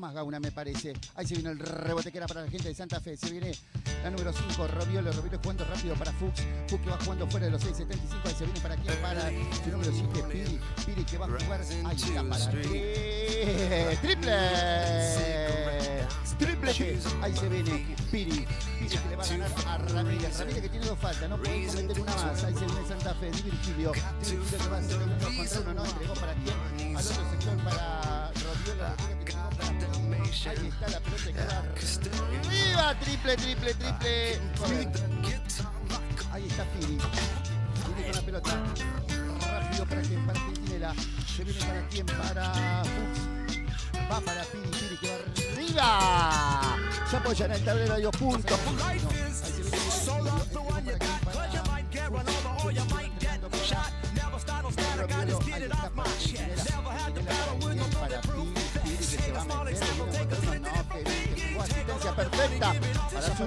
más Gauna, me parece. Ahí se viene el rebote que era para la gente de Santa Fe. Se viene la número 5, Robiolo. Robiolo jugando rápido para Fuchs. Fuchs que va jugando fuera de los 6.75. Ahí se viene para quién? Para su número 7, Piri. Piri que va a jugar. Ahí está para qué. ¡Triple! Triple Ahí se viene Piri. Piri que le va a ganar a Ramírez. Ramírez que tiene dos faltas. No puede cometer una más. Ahí se viene Santa Fe. Virgilio. Virgilio que va a hacer uno contra. No entregó para quién. Al otro sector para Robiolo. Ahí está la pelota que triple, triple, triple. Ahí está Piri. Viene con la pelota. Rápido para que para Quintinela. Se viene para quién, para Fuchs. Va para Piri, Piri que va arriba. Se apoya en el tablero de dos puntos. No, ahí se viene Perfecta para su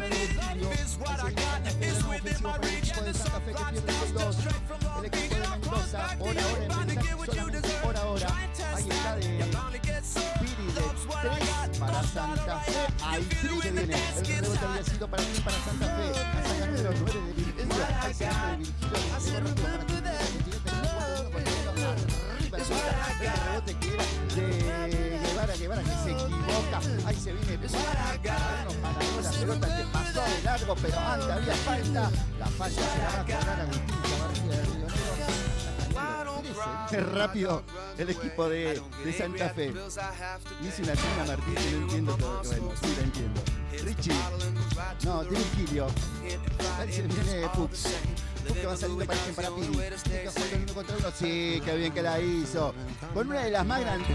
el equipo de Santa Fe que pierde el 2. El equipo de Mendoza, por ahora en solamente por ahora. Ahí está de Piri de 3 para Santa Fe. Ahí sí que viene. El rebote había sido para mí para Santa Fe. La saga número 9 de Virgilio. Se viene de Virgilio. arriba el rebote que de Guevara, que se equivoca. Ahí se viene para la pelota que pasó de largo, pero antes había falta. La falta se la va a cobrar Agustín Chavarría de Río Negro. Qué rápido el equipo de, de Santa Fe. Dice una china Martín que no entiendo todo. Bueno, sí la entiendo. Richie. No, tiene Virgilio. Ahí se viene Fuchs. Que va saliendo para quien para Piri. Fuchs uno contra uno. Sí, qué bien que la hizo. Con una de las más grandes.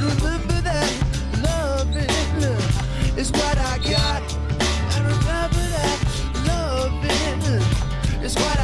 remember that loving is what I got. I remember that loving is what I